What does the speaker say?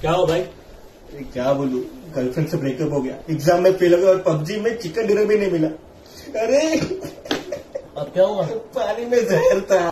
क्या हो भाई? क्या बोलू? गर्लफ्रेंड से ब्रेकअप हो गया। एग्ज़ाम में फेल हो गया और पबजी में चिकन डिनर भी नहीं मिला। अरे! अब क्या हुआ? पानी में जहर था।